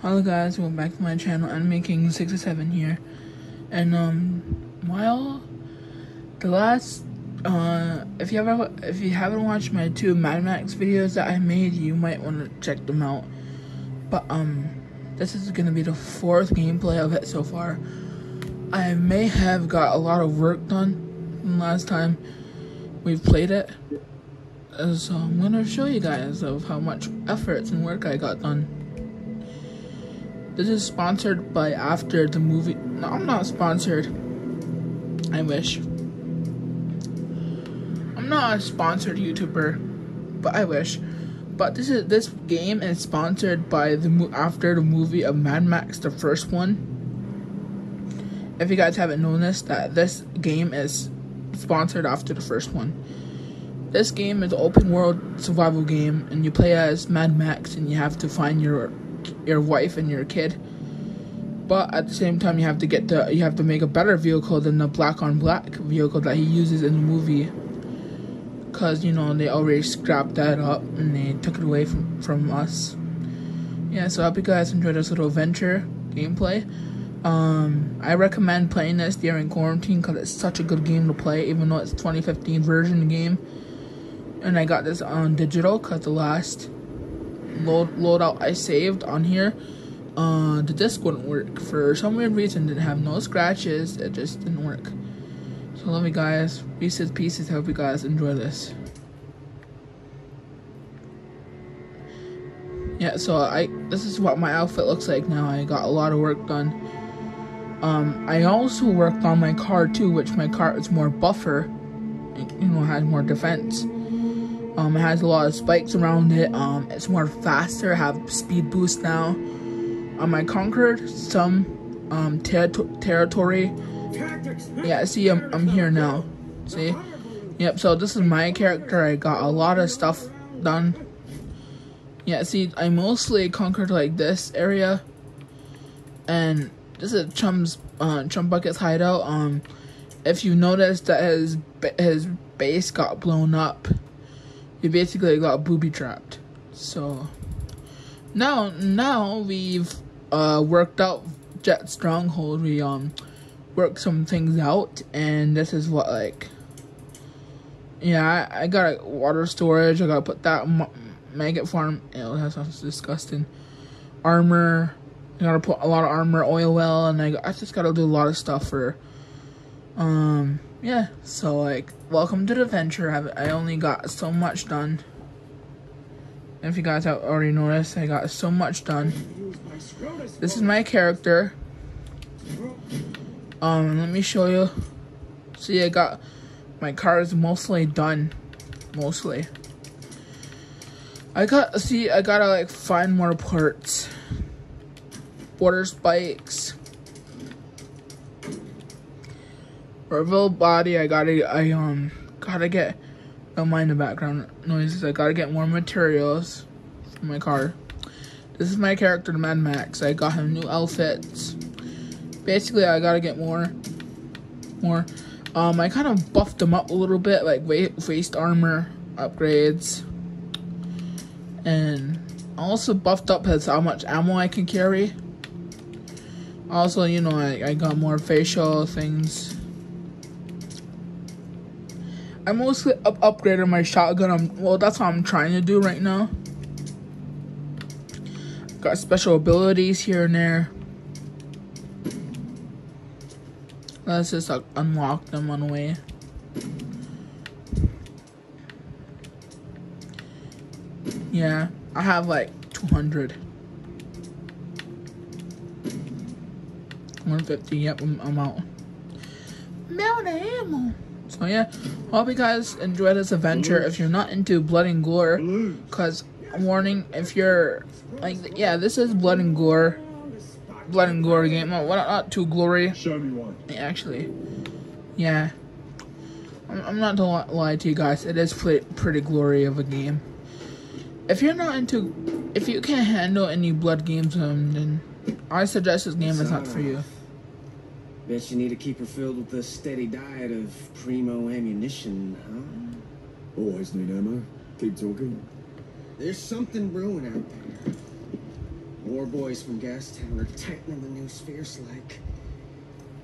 Hello guys, welcome back to my channel. I'm making six or seven here, and um, while the last, uh, if you ever if you haven't watched my two Mad Max videos that I made, you might want to check them out. But um, this is gonna be the fourth gameplay of it so far. I may have got a lot of work done from last time we've played it, so I'm gonna show you guys of how much efforts and work I got done. This is sponsored by After the movie. No, I'm not sponsored. I wish. I'm not a sponsored YouTuber, but I wish. But this is this game is sponsored by the after the movie of Mad Max, the first one. If you guys haven't noticed that this game is sponsored after the first one. This game is an open world survival game, and you play as Mad Max, and you have to find your your wife and your kid. But at the same time, you have to get the you have to make a better vehicle than the black on black vehicle that he uses in the movie. Cause you know they already scrapped that up and they took it away from from us. Yeah, so I hope you guys enjoyed this little adventure gameplay. Um, I recommend playing this during quarantine because it's such a good game to play, even though it's 2015 version game. And I got this on digital because the last load loadout I saved on here, uh, the disc wouldn't work for some weird reason. Didn't have no scratches. It just didn't work. So love you guys. Pieces, pieces. Hope you guys enjoy this. Yeah, so I this is what my outfit looks like now. I got a lot of work done. Um, I also worked on my car too, which my car is more buffer. You know, has more defense. Um, it has a lot of spikes around it. Um, it's more faster. have speed boost now. Um, I conquered some um ter territory. Yeah, see, I'm I'm here now. See, yep. So this is my character. I got a lot of stuff done. Yeah, see, I mostly conquered like this area, and this is Chum's uh, Chumbucket's hideout. Um, if you notice that his his base got blown up we basically got booby trapped. So now now we've uh, worked out Jeet Stronghold. We um worked some things out, and this is what like. Yeah, I, I got a water storage. I gotta put that maggot farm. Ew, that sounds disgusting. Armor. I gotta put a lot of armor, oil well, and I, I just gotta do a lot of stuff for. Um, yeah, so like, welcome to the adventure. I only got so much done. If you guys have already noticed, I got so much done. This is my character. Um, let me show you. See, I got my car is mostly done, mostly. I got see, I gotta like find more parts. Water spikes. Reveal body, I gotta, I, um, gotta get, don't mind the background noises, I gotta get more materials for my car. This is my character, Mad Max. I got him new outfits. Basically, I gotta get more, more. Um, I kind of buffed him up a little bit, like waist armor upgrades. And also buffed up his how much ammo I can carry. Also, you know, I, I got more facial things. I mostly up upgraded my shotgun. I'm, well, that's what I'm trying to do right now. Got special abilities here and there. Let's just unlock them on the way. Yeah, I have like 200. 150, yep, I'm, I'm out. Mount ammo. So yeah, hope you guys enjoy this adventure. If you're not into blood and gore, cause warning, if you're like, yeah, this is blood and gore, blood and gore game. Well, not, too glory. Show me one. Actually, yeah. I'm, I'm not to lie to you guys. It is pretty, pretty glory of a game. If you're not into, if you can't handle any blood games, um, then I suggest this game is not for you. Bet you need to keep her filled with a steady diet of primo ammunition, huh? Always need ammo. Keep talking. There's something brewing out there. War boys from Gastown are tightening the noose fierce like.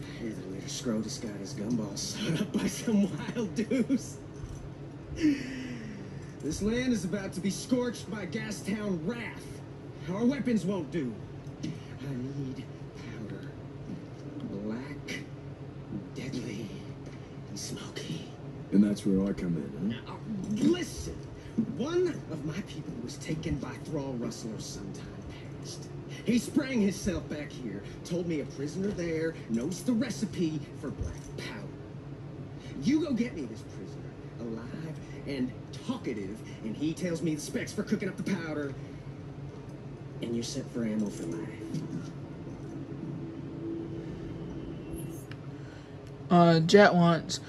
I hear the leader Scrotus got his gumballs sewed up by some wild dudes. This land is about to be scorched by Gastown wrath. Our weapons won't do. I need powder. Black, deadly, and smoky. And that's where I come in, huh? Now, listen. One of my people was taken by thrall rustlers sometime past. He sprang himself back here, told me a prisoner there knows the recipe for black powder. You go get me this prisoner, alive and talkative, and he tells me the specs for cooking up the powder, and you're set for ammo for life. Uh, Jeet wants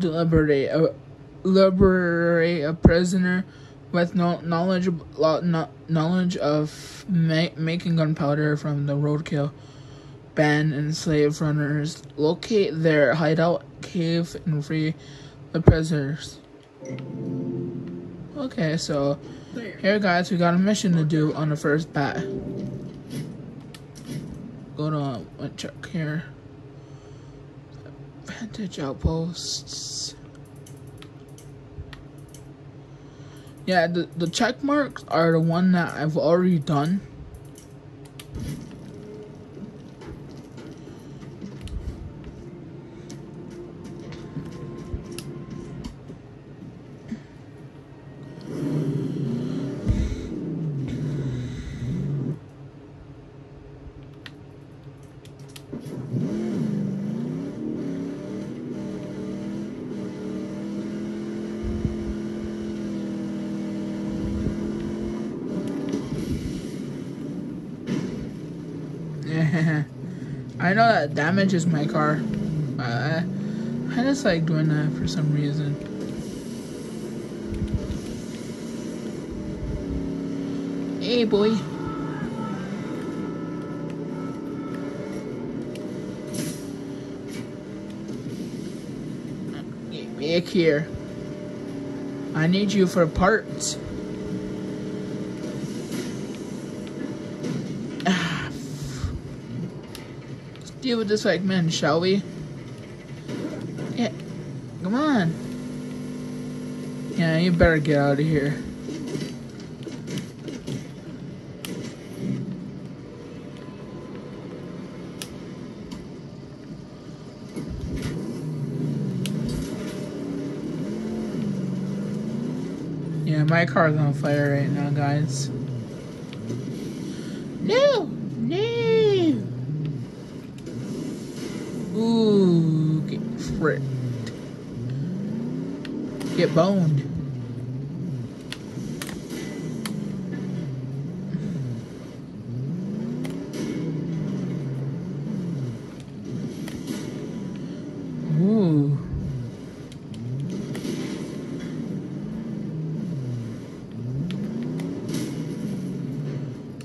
to liberate a liberate a prisoner with no knowledge no, knowledge of ma- making gunpowder from the roadkill ban and slave runners. Locate their hideout cave and free the prisoners. Okay, so here, guys, we got a mission to do on the first bat. Go to uh, check here. Vantage outposts. Yeah, the the check marks are the one that I've already done. I know that damages my car. I, just like doing that for some reason. Hey, boy. Back here. I need you for parts. Deal with this like men, shall we? Yeah, come on. Yeah, you better get out of here. Yeah, my car's on fire right now, guys. No! No! Ooh, get boned. Ooh.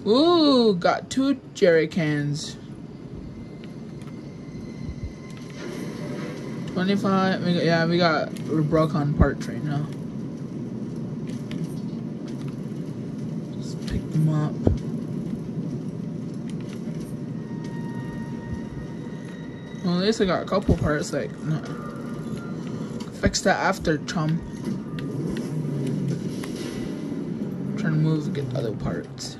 Ooh, got two jerry cans. 25, we yeah, we got, we're broke on parts right now. Just pick them up. Well, at least I got a couple parts, like, no. Fix that after, chum. trying to move get other parts.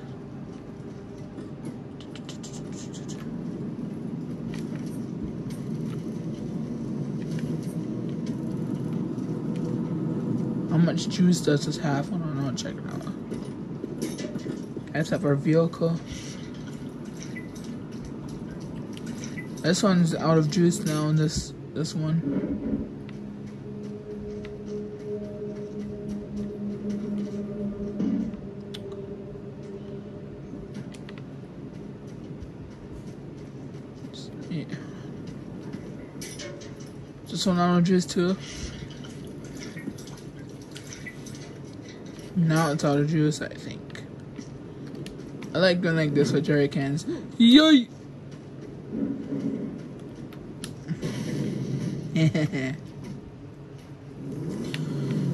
Much juice does this have? I don't know. Check it out. Let's have our vehicle. This one's out of juice now. This this one. This one out of juice too. Now it's out of juice, I think. I like going like this with jerry cans. Yay!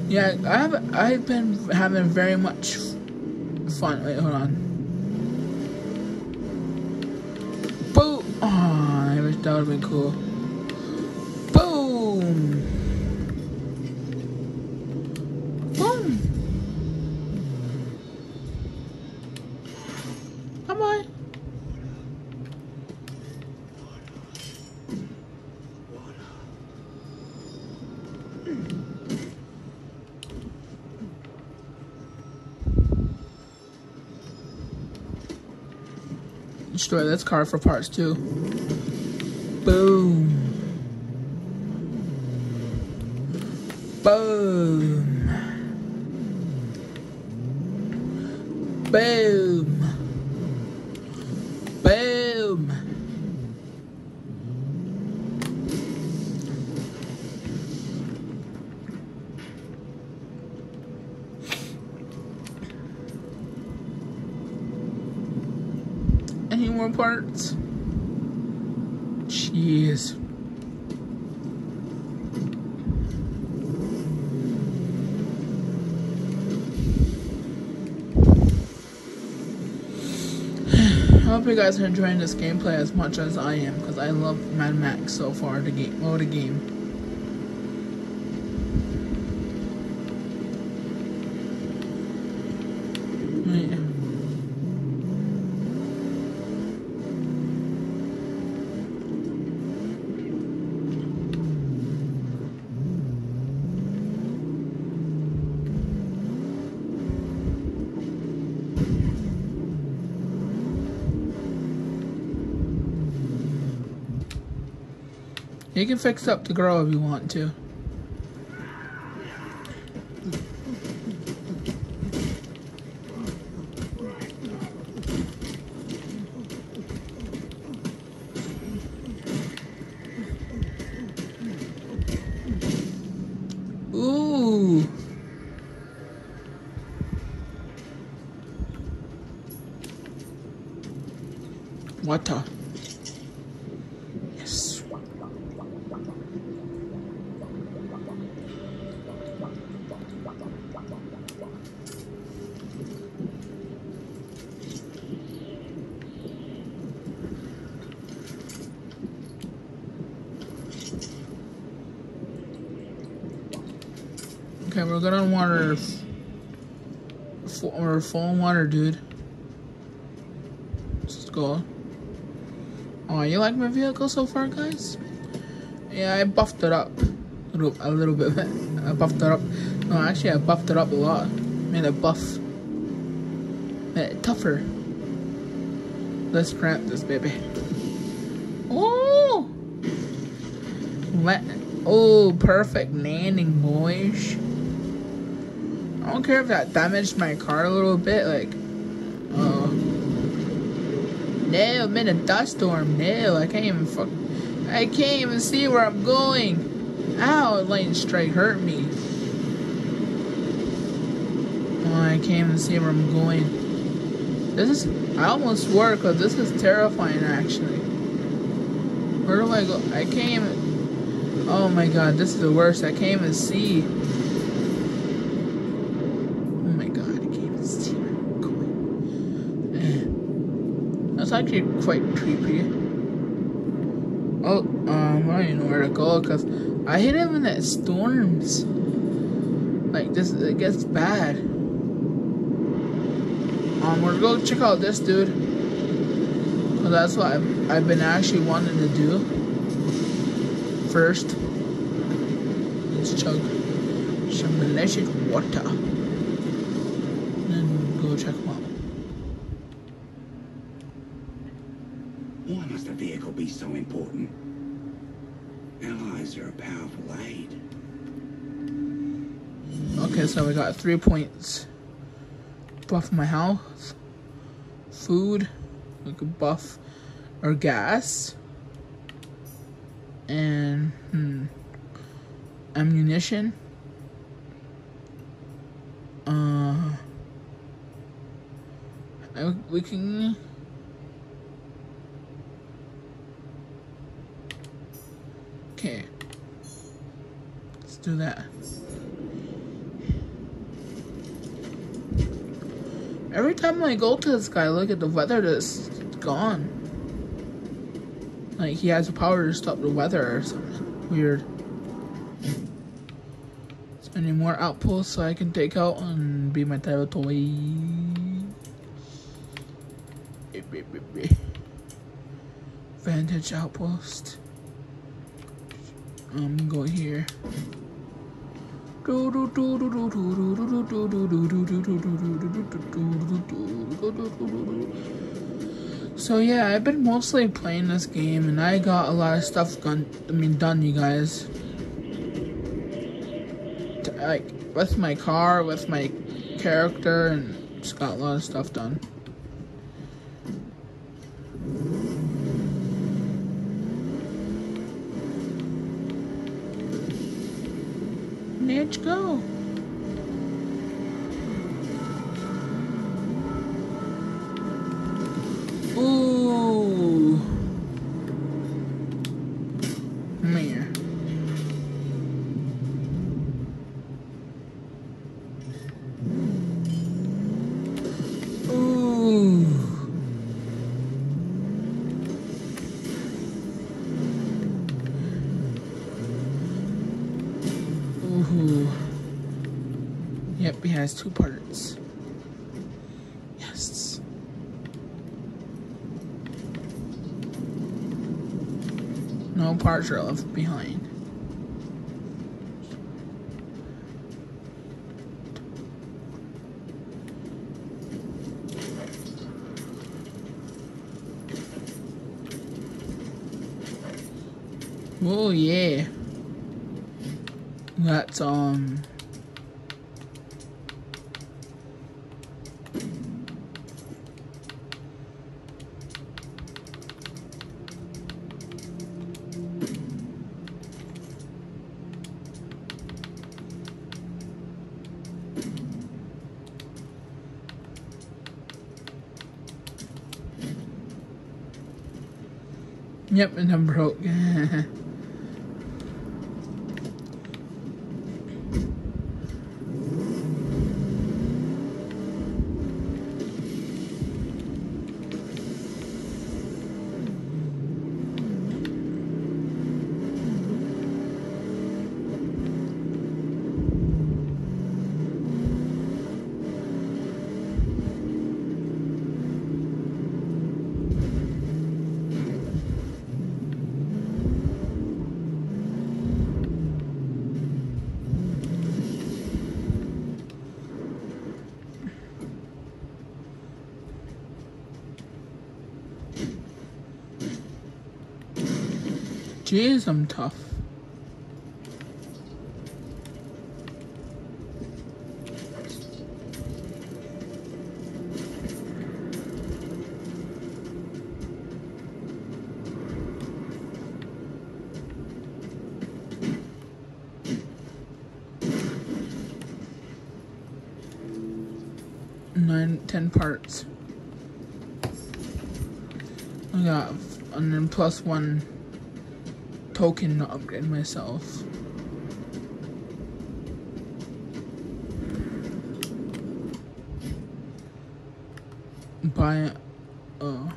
yeah, I have I've been having very much fun. Wait, hold on. Oh, I wish that would have been cool. Boom! Boom! Destroy this car for parts too. Boom. Boom. Boom. Boom. Any more parts? Jeez. I hope you guys are enjoying this gameplay as much as I am, because I love Mad Max so far, the game, oh, the game. Yeah. You can fix up the girl if you want to. Ooh. Water. Yes. Okay, we're good on water. or full on water, dude. Let's go. Oh, you like my vehicle so far, guys? Yeah, I buffed it up a little, a little bit. I buffed it up. No, actually, I buffed it up a lot. Made it buff. Made it tougher. Let's cramp this baby. Oh! Let. Oh, perfect landing, boys. I don't care if that damaged my car a little bit, like. Oh. No, I'm in a dust storm. No, I can't even fuck. I can't even see where I'm going. Ow, lightning strike hurt me. Oh, I can't even see where I'm going. This is. I almost swore because this is terrifying, actually. Where do I go? I can't even. Oh my god, this is the worst. I can't even see. Oh my god, I can't even see where I'm going. Eh. That's actually quite creepy. Oh, um, I don't even know where to go because I hit him when it storms. Like this, it gets bad. Um, we're gonna go check out this dude. Cause that's what I've, I've been actually wanting to do. First, let's chug some delicious water. Then go check him out. Vehicle be so important? Eyes are a powerful aid. Okay, so we got three points. Buff my health. Food. We could buff our gas. And hmm. Ammunition. Uh we can Okay. Let's do that. Every time I go to this guy, look at the weather that's gone. Like he has the power to stop the weather or something. Weird. Any more outposts so I can take out and be my territory. Vantage outpost. Um, go here. So yeah, I've been mostly playing this game, and I got a lot of stuff done. I mean, done, you guys. Like with my car, with my character, and just got a lot of stuff done. Let's go. Has two parts. Yes. No parts are left behind. Oh yeah. That's um Yep, and I'm broke. Jeez, I'm tough. Nine, ten parts. I got, and then plus one token to upgrade myself. Buy, uh,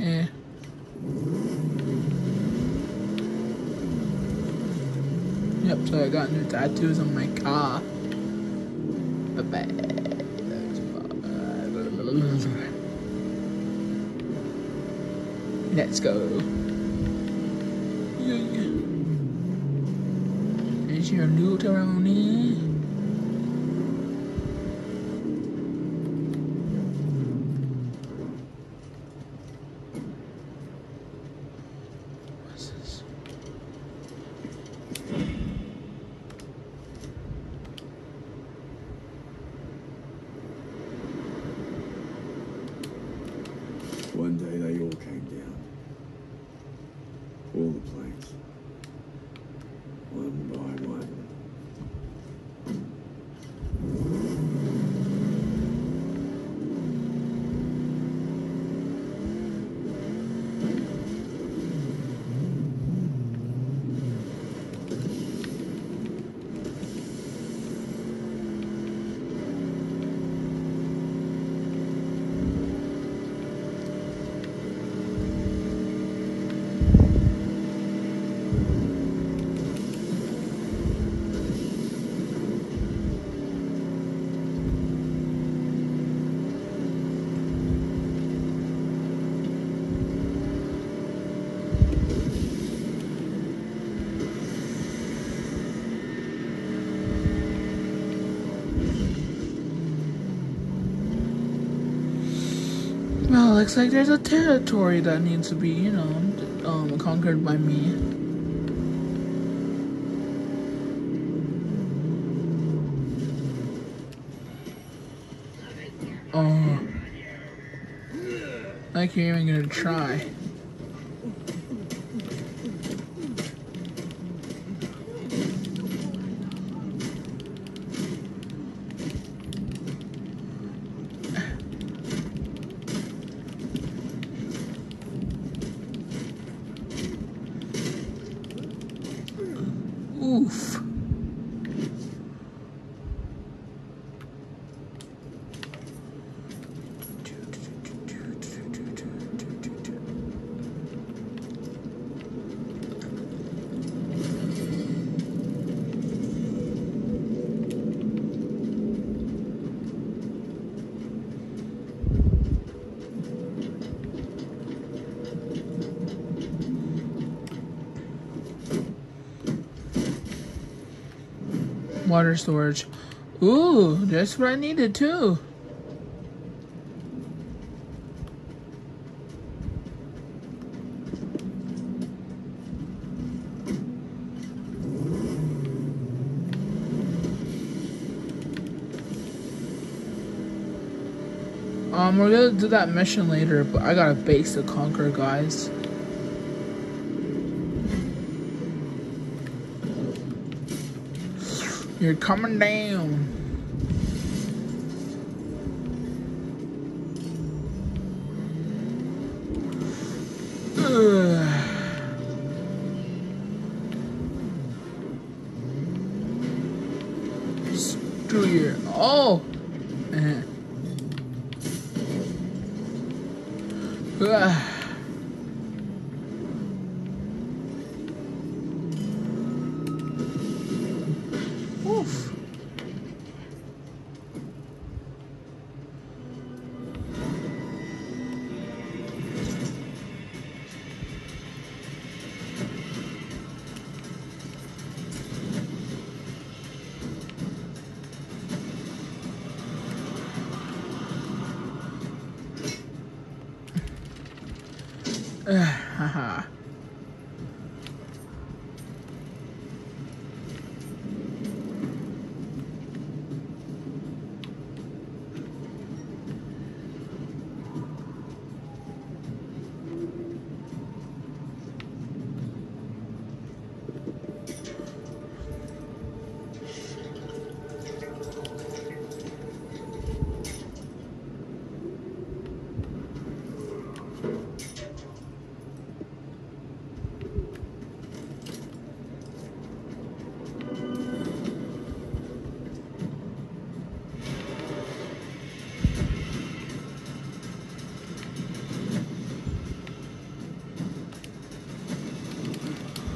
eh. So I got new tattoos on my car. Bye-bye. Let's go. Yeah, yeah. Is your loot around here? one day they all came down. All the planes. One by one. Well, looks like there's a territory that needs to be, you know, um, conquered by me. Oh. Like you're even gonna try. Ufa! Water storage. Ooh, that's what I needed too. Um, we're gonna do that mission later, but I got a base to conquer, guys. You're coming down.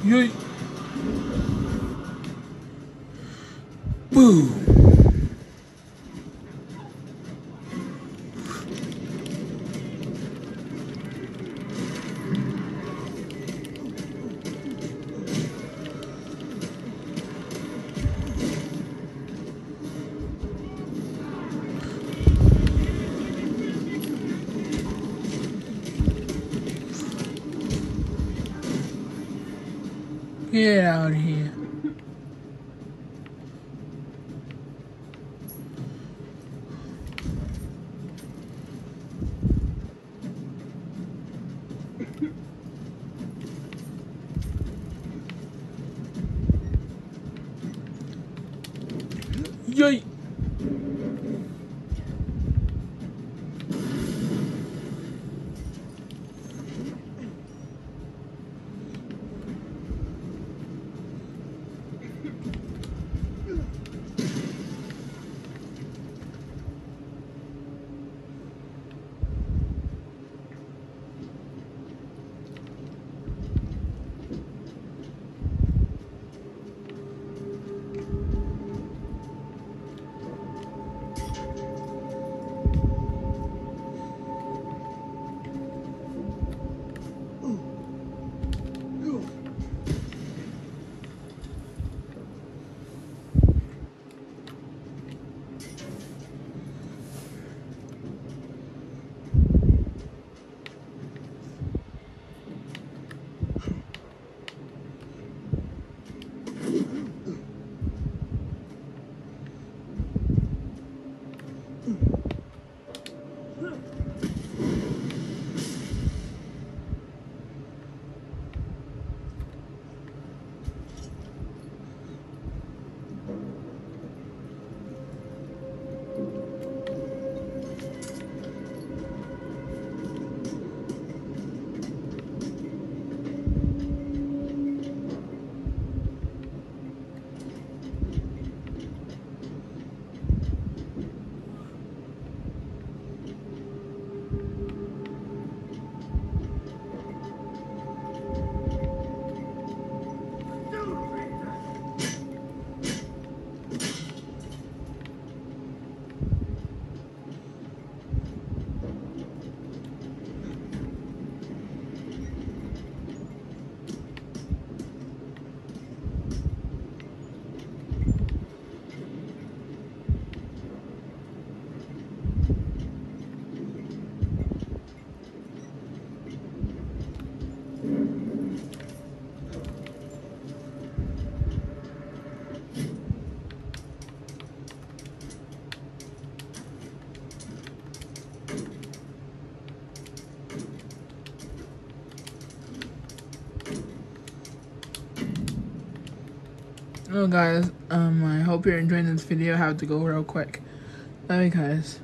Yay. Yay! Well, guys, um, I hope you're enjoying this video. Have to go real quick. Bye, guys.